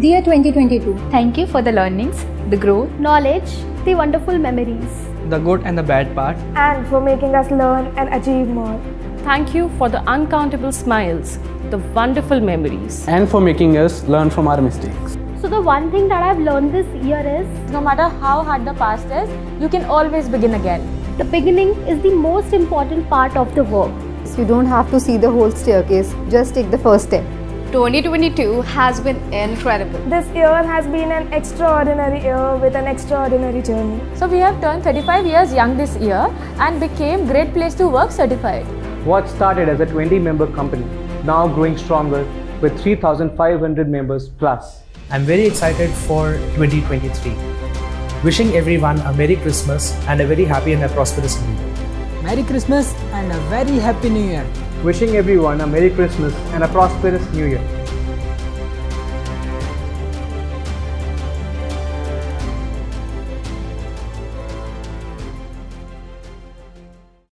Dear 2022, Thank you for the learnings, the growth, knowledge, the wonderful memories, the good and the bad part. and for making us learn and achieve more. Thank you for the uncountable smiles, the wonderful memories. and for making us learn from our mistakes. So, the one thing that I've learned this year is No matter how hard the past is, you can always begin again. the beginning is the most important part of the work. You don't have to see the whole staircase, just take the first step. 2022 has been incredible. This year has been an extraordinary year with an extraordinary journey. So we have turned 35 years young this year and became Great Place to Work certified. What started as a 20 member company, now growing stronger with 3,500 members plus. I'm very excited for 2023. Wishing everyone a Merry Christmas and a very happy and a prosperous New Year. Merry Christmas and a very Happy New Year. Wishing everyone a Merry Christmas and a prosperous New Year.